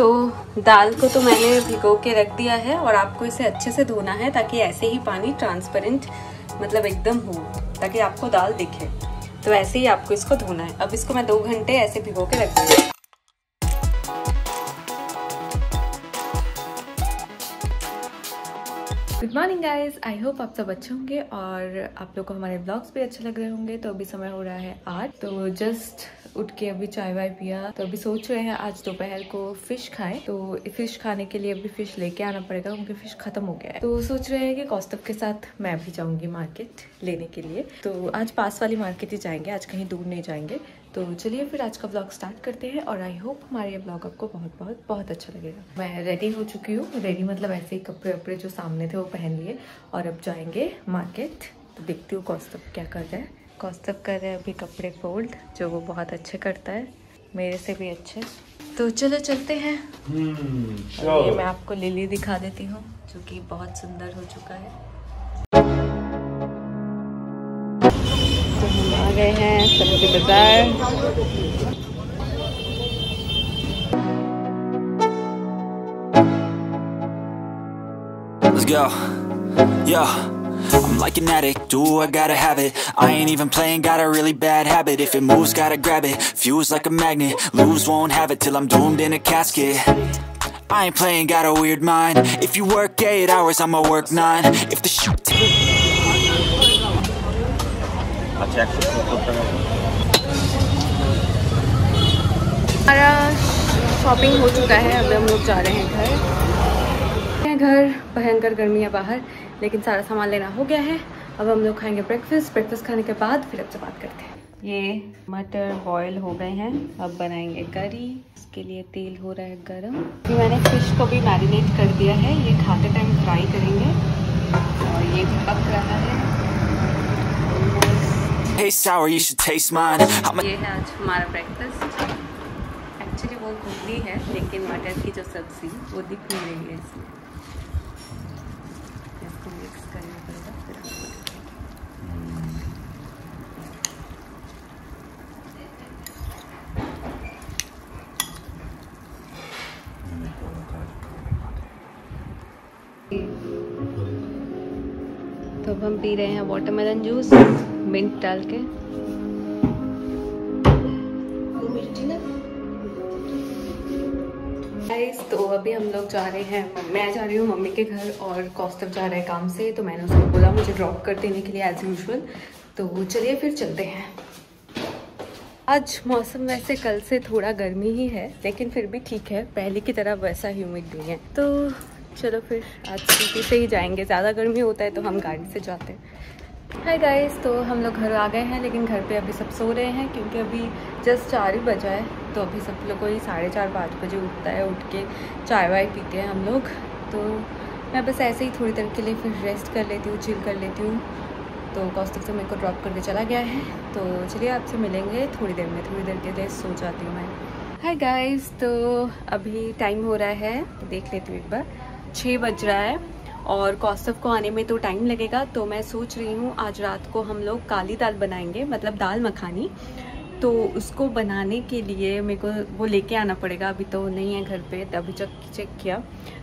तो दाल को तो मैंने भिगो के रख दिया है और आपको इसे अच्छे से धोना है ताकि ऐसे ही पानी ट्रांसपेरेंट मतलब एकदम हो, ताकि आपको दाल दिखे। तो ऐसे ही आपको इसको धोना है। अब इसको मैं दो घंटे ऐसे भिगो के रख दूँगी। Good morning guys I hope आप सब अच्छे होंगे और आप लोग को हमारे ब्लॉग्स भी अच्छे लग रहे होंगे। तो अभी समय हो रहा है आठ। तो जस्ट उठ के अभी चाय वाय पिया। तो अभी सोच रहे हैं आज दोपहर को फ़िश खाए। तो फ़िश खाने के लिए अभी फ़िश लेके आना पड़ेगा, क्योंकि फ़िश खत्म हो गया है। तो सोच रहे हैं कि कौस्तव के साथ मैं भी जाऊँगी मार्केट लेने के लिए। तो आज पास वाली मार्केट ही जाएँगे। आज कहीं दूर नहीं जाएँगे। तो चलिए फिर आज का ब्लॉग स्टार्ट करते हैं और आई होप हमारे ये ब्लॉग आपको बहुत बहुत बहुत अच्छा लगेगा। मैं रेडी हो चुकी हूँ। रेडी मतलब ऐसे ही कपड़े वपड़े जो सामने थे वो पहन लिए और अब जाएँगे मार्केट तो देखती हूँ कौस्तव क्या कर रहा है। कौस्तव कर रहे हैं अभी कपड़े फोल्ड जो वो बहुत अच्छे करता है। मेरे से भी अच्छे। तो चलो चलते हैं। hmm, ये मैं आपको लिली दिखा देती हूँ जो कि बहुत सुंदर हो चुका है। तो हम आ गए हैं Let's go. Yo, I'm like an addict, do I gotta have it? I ain't even playing, got a really bad habit. If it moves, gotta grab it, fuse like a magnet. Lose, won't have it till I'm doomed in a casket. I ain't playing, got a weird mind. If you work 8 hours, I'ma work 9 If the shoot हमारा shopping हो चुका है अभी हम लोग जा रहे हैं घर। घर भयंकर गर्मी है बाहर लेकिन सारा सामान लेना हो गया है। अब हम लोग खाएँगे ब्रेकफास्ट ब्रेकफास्ट खाने के बाद फिर आपसे बात करते हैं। ये मटर बॉयल हो गए हैं अब बनाएँगे करी इसके लिए तेल हो रहा है गरम। फिर मैंने फ़िश को भी मैरिनेट कर दिया है ये खाते टाइम फ्राई करेंगे। और ये भी पक रहा है। Hey sour, you should taste mine. ये है आज हमारा ब्रेकफास्ट एक्चुअली वो घूमनी है लेकिन मटर की जो सब्ज़ी वो दिख नहीं रही है इसमें। तो अब हम पी रहे हैं वाटरमेलन जूस मिंट डाल के। तो अभी हम लोग जा रहे हैं, मैं जा रही हूँ मम्मी के घर और कौस्तव जा रहे हैं काम से तो मैंने उसको बोला मुझे ड्रॉप कर देने के लिए एज यूजल तो चलिए फिर चलते हैं। आज मौसम वैसे कल से थोड़ा गर्मी ही है, लेकिन फिर भी ठीक है, पहले की तरह वैसा ह्यूमिड नहीं है। तो चलो फिर, आज स्कूटी से ही जाएँगे, ज़्यादा गर्मी होता है तो हम गाड़ी से जाते हैं। हाय गाइस तो हम लोग घर आ गए हैं, लेकिन घर पे अभी सब सो रहे हैं, क्योंकि अभी जस्ट चार ही बजा है तो अभी सब लोग को ही साढ़े चार, पाँच बजे उठता है, उठ के चाय वाय पीते हैं हम लोग। तो मैं बस ऐसे ही थोड़ी देर के लिए फिर रेस्ट कर लेती हूँ चिल कर लेती हूँ। तो कौस्तुक से मेरे को ड्रॉप करके चला गया है तो चलिए आपसे मिलेंगे थोड़ी देर में, थोड़ी देर के लिए सो जाती हूँ मैं। हाय गाइस तो अभी टाइम हो रहा है, देख लेती हूँ एक बार, छः बज रहा है। और कौस्तव को आने में तो टाइम लगेगा तो मैं सोच रही हूँ आज रात को हम लोग काली दाल बनाएँगे मतलब दाल मखानी। तो उसको बनाने के लिए मेरे को वो लेके आना पड़ेगा, अभी तो नहीं है घर पे, अभी चेक चेक किया।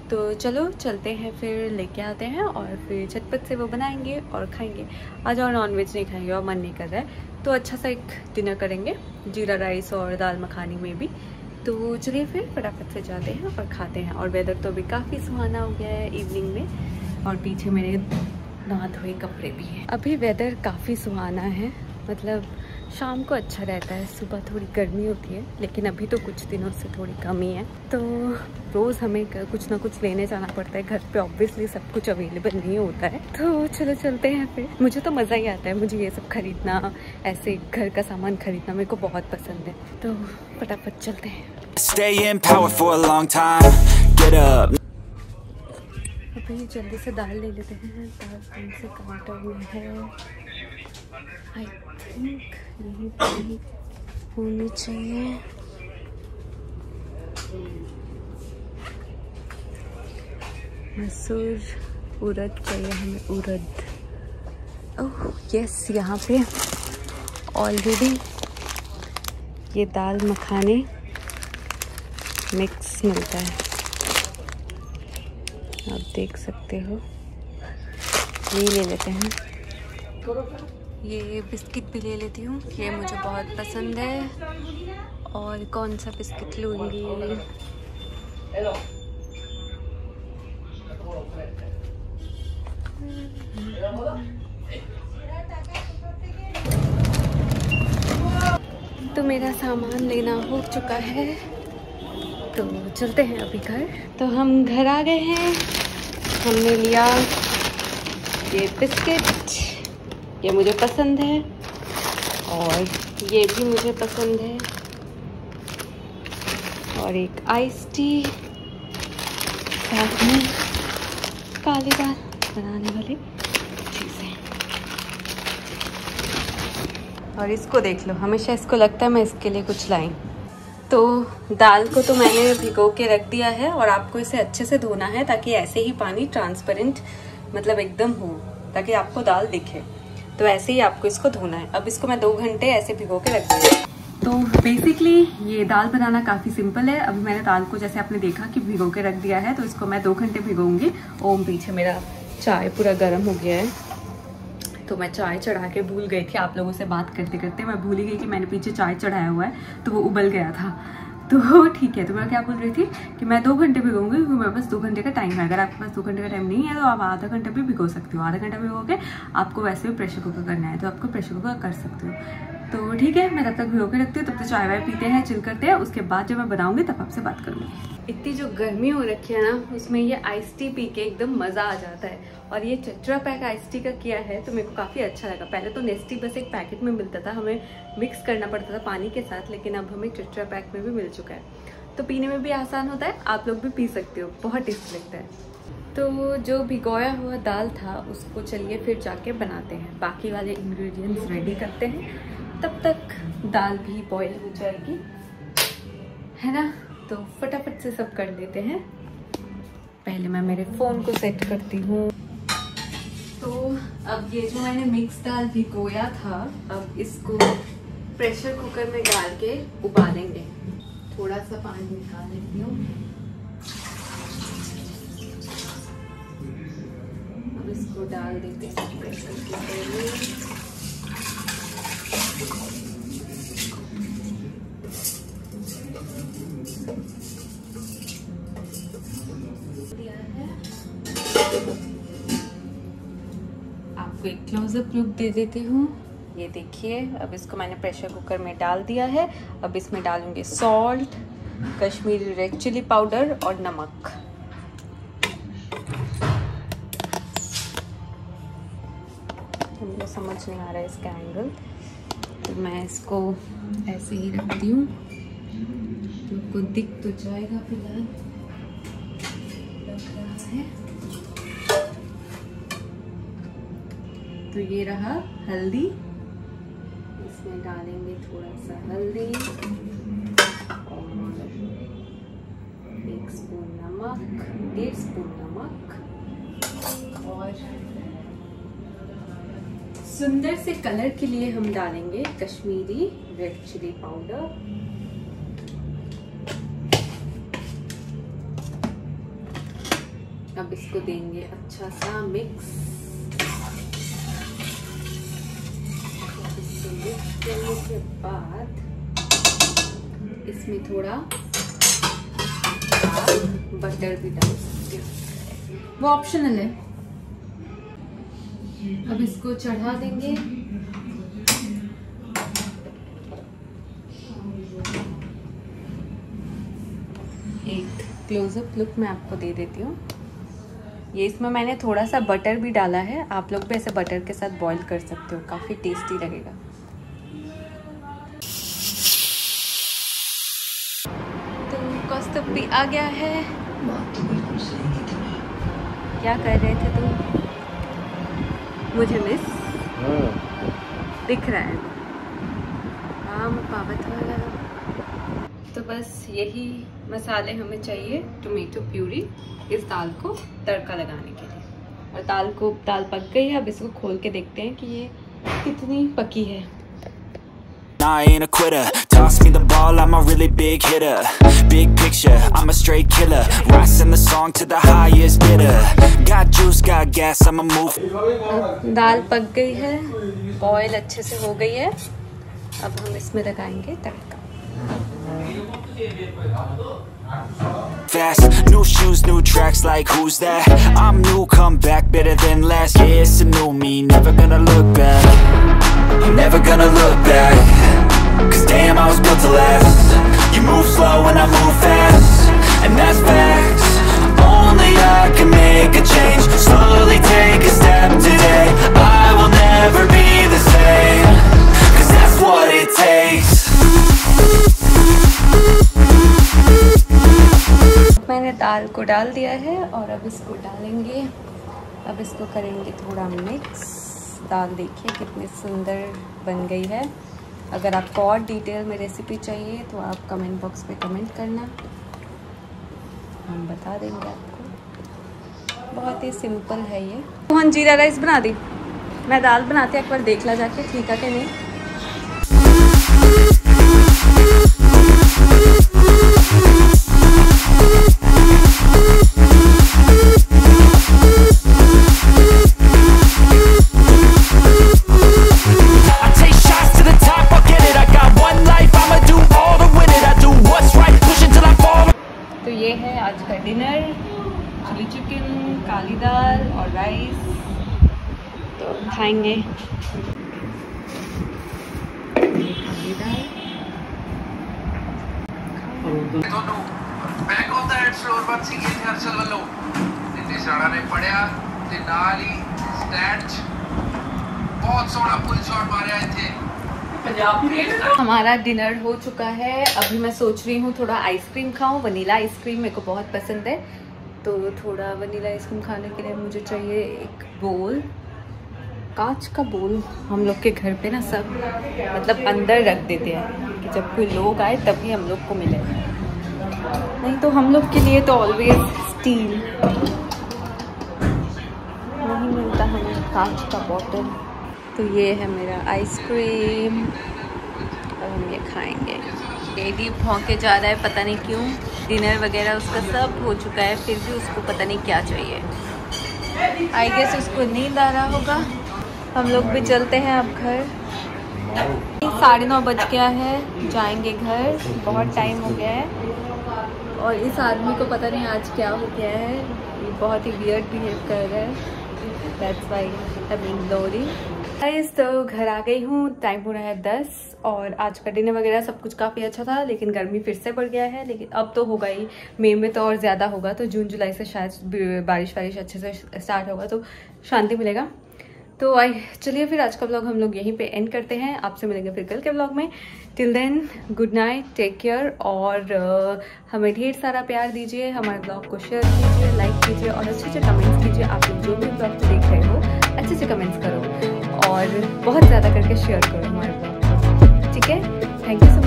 तो चलो, चलते हैं, फिर लेके आते हैं और फिर झटपट से वो बनाएँगे और खाएँगे। आज और नॉन वेज नहीं खाएँगे, और मन नहीं कर रहा है। तो अच्छा सा एक डिनर करेंगे, जीरा राइस और दाल मखानी में भी। तो चलिए फिर फटाफट से जाते हैं और खाते हैं। और वेदर तो अभी काफ़ी सुहाना हो गया है इवनिंग में। और पीछे मेरे नहा धोए कपड़े भी हैं। अभी वेदर काफ़ी सुहाना है मतलब शाम को अच्छा रहता है सुबह थोड़ी गर्मी होती है लेकिन अभी तो कुछ दिनों से थोड़ी कमी है। तो रोज़ हमें कुछ ना कुछ लेने जाना पड़ता है घर पे ऑब्वियसली सब कुछ अवेलेबल नहीं होता है। तो चलो चलते हैं फिर। मुझे तो मज़ा ही आता है मुझे ये सब खरीदना ऐसे घर का सामान खरीदना मेरे को बहुत पसंद है। तो फटाफट चलते हैं. अभी जल्दी से दाल ले लेते हैं। दाल कौन से काउंटर में है? आई थिंक होनी चाहिए। मसूर उड़द चाहिए हमें उड़द ओह यस यहाँ पे ऑलरेडी ये दाल मखाने मिक्स मिलता है। आप देख सकते हो। ये ले लेते हैं। ये बिस्किट भी ले लेती हूँ। ये मुझे बहुत पसंद है। और कौन सा बिस्किट लूँगी? तो मेरा सामान लेना हो चुका है। तो चलते हैं अभी घर। तो हम घर आ गए हैं। हमने लिया ये बिस्किट। ये मुझे पसंद है। और? ये भी मुझे पसंद है। और एक आइस टी साथ में काली दाल बनाने वाली चीज़ें। और इसको देख लो हमेशा इसको लगता है मैं इसके लिए कुछ लाई। तो दाल को तो मैंने भिगो के रख दिया है और आपको इसे अच्छे से धोना है ताकि ऐसे ही पानी ट्रांसपेरेंट मतलब एकदम हो ताकि आपको दाल दिखे। तो ऐसे ही आपको इसको धोना है। अब इसको मैं दो घंटे ऐसे भिगो के रख दिया तो बेसिकली ये दाल बनाना काफ़ी सिंपल है। अभी मैंने दाल को जैसे आपने देखा कि भिगो के रख दिया है तो इसको मैं दो घंटे भिगोऊँगी ओम, पीछे मेरा चाय पूरा गर्म हो गया है। तो मैं चाय चढ़ा के भूल गई थी, आप लोगों से बात करते करते मैं भूल ही गई कि मैंने पीछे चाय चढ़ाया हुआ है तो वो उबल गया था। तो ठीक है तो मैं क्या बोल रही थी कि मैं दो घंटे भिगोंगी क्योंकि मेरे पास दो घंटे का टाइम है। अगर आपके पास दो घंटे का टाइम नहीं है तो आप आधा घंटा भी भिगो सकते हो। आधा घंटा भिगोगे, आपको वैसे भी प्रेशर कुकर करना है तो आपको प्रेशर कुकर कर सकते हो। तो ठीक है, मैं तब तक भिगो के रखती हूँ, तब तक चाय वाय पीते हैं चिल करते हैं, उसके बाद जब मैं बनाऊँगी, तब आपसे बात करूँगी। इतनी जो गर्मी हो रखी है ना, उसमें ये आइस टी पी के एकदम मज़ा आ जाता है। और ये चटरा पैक आइस टी का किया है तो मेरे को काफ़ी अच्छा लगा। पहले तो नेस्टी बस एक पैकेट में मिलता था, हमें मिक्स करना पड़ता था पानी के साथ, लेकिन अब हमें चटरा पैक में भी मिल चुका है। तो पीने में भी आसान होता है, आप लोग भी पी सकते हो, बहुत टेस्टी लगता है। तो जो भिगोया हुआ दाल था, उसको चलिए फिर जाके बनाते हैं। बाकी वाले इंग्रेडिएंट्स रेडी करते हैं। तब तक दाल भी बॉईल हो जाएगी। है ना? तो फटाफट से सब कर लेते हैं। पहले मैं मेरे फ़ोन को सेट करती हूँ। तो अब ये जो मैंने मिक्स दाल भिगोया था, अब इसको प्रेशर कुकर में डाल के उबालेंगे। थोड़ा सा पानी निकाल लेती हूँ। अब इसको डाल देते हैं प्रेशर कुकर में। क्लोजअप लुक दे देती हूँ। ये देखिए, अब इसको मैंने प्रेशर कुकर में डाल दिया है। अब इसमें डालूँगी salt Kashmiri red chilli powder और नमक। समझ नहीं आ रहा है इसका एंगल तो मैं इसको ऐसे ही रखती हूँ। तो दिख तो जाएगा फ़िलहाल। लग रहा है। तो ये रहा हल्दी। इसमें डालेंगे थोड़ा सा हल्दी और एक स्पून नमक, डेढ़ स्पून नमक। सुंदर से कलर के लिए हम डालेंगे कश्मीरी रेड चिली पाउडर। अब इसको देंगे अच्छा सा मिक्स। मिक्स करने के बाद इसमें थोड़ा बटर भी डाल सकते हैं। वो ऑप्शनल है। अब इसको चढ़ा देंगे। एक क्लोजअप लुक मैं आपको दे देती हूँ। ये इसमें मैंने थोड़ा सा बटर भी डाला है। आप लोग भी ऐसे बटर के साथ बॉईल कर सकते हो। काफ़ी टेस्टी लगेगा। तो कौस्तुभ भी आ गया है। क्या कर रहे थे तुम? मुझे मिस हाँ। दिख रहा है। आम पावत वाला। तो बस यही मसाले हमें चाहिए टोमेटो प्यूरी इस दाल को तड़का लगाने के लिए। और दाल को दाल पक गई है अब इसको खोल के देखते हैं कि ये कितनी पकी है। toss me the ball, I'm a really big hitter Big picture, I'm a straight killer Rising the song to the highest bidder Got juice, got gas, I'ma move दाल पक गई है बॉयल अच्छे से हो गई है अब हम इसमें लगाएंगे तड़का fast New shoes, new tracks, like who's that? I'm new, come back, better than last Yeah, it's a new me, never gonna look back I'm never gonna look back Cause damn, I was built to last You move slow and I move fast And that's facts Only I can make a change Slowly take a step today I will never be the same Cause that's what it takes मैंने दाल को डाल दिया है और अब इसको डालेंगे अब इसको करेंगे थोड़ा मिक्स दाल देखिए कितनी सुंदर बन गई है अगर आपको और डिटेल में रेसिपी चाहिए तो आप कमेंट बॉक्स में कमेंट करना। हम बता देंगे आपको। बहुत ही सिंपल है ये। मोहन जीरा राइस बना दी। मैं दाल बनाती एक बार देख ला जाके, ठीक है कि नहीं? ਨਿਸ਼ਾਨਾ ਨੇ ਪੜਿਆ ਤੇ ਨਾਲ ਹੀ ਸਟੈਟ 'ਚ ਬਹੁਤ ਸੋਹਣਾ ਪੁੱਲ ਸ਼ਾਟ ਮਾਰਿਆ ਇੱਥੇ हमारा डिनर हो चुका है अभी मैं सोच रही हूँ थोड़ा आइसक्रीम खाऊं वनीला आइसक्रीम मेरे को बहुत पसंद है तो थोड़ा वनीला आइसक्रीम खाने के लिए मुझे चाहिए एक बोल कांच का बोल हम लोग के घर पे ना सब मतलब अंदर रख देते हैं कि जब कोई लोग आए तभी हम लोग को मिले। नहीं तो हम लोग के लिए तो ऑलवेज स्टील नहीं मिलता हमें कांच का बॉटल तो ये है मेरा आइसक्रीम अब हम ये खाएँगे। डेली भौंके जा रहा है, पता नहीं क्यों। डिनर वगैरह उसका सब हो चुका है, फिर भी उसको पता नहीं क्या चाहिए। आई गेस उसको नींद आ रहा होगा। हम लोग भी चलते हैं अब घर। साढ़े नौ बज गया है, जाएँगे घर। बहुत टाइम हो गया है। और इस आदमी को पता नहीं आज क्या हो गया है। ये बहुत ही वियर्ड बिहेव कर रहा है। दैट्स वाई आई मीन लोरी गाइस तो घर आ गई हूँ। टाइम हो रहा है दस और आज का डिनर वगैरह सब कुछ काफ़ी अच्छा था, लेकिन गर्मी फिर से बढ़ गया है। लेकिन अब तो होगा ही। मई में तो और ज़्यादा होगा तो जून जुलाई से शायद बारिश वारिश अच्छे से स्टार्ट होगा तो शांति मिलेगा। तो आई चलिए फिर आज का ब्लॉग हम लोग यहीं पे एंड करते हैं। आपसे मिलेंगे फिर कल के ब्लॉग में। Till then good night take care और uh, हमें ढेर सारा प्यार दीजिए हमारे ब्लॉग को शेयर कीजिए लाइक कीजिए और अच्छे अच्छे कमेंट्स कीजिए। आप लोग जो भी ब्लॉग को देख रहे हो अच्छे से कमेंट्स करो और बहुत ज़्यादा करके शेयर करो हमारे ब्लॉग को। ठीक है? Thank you so much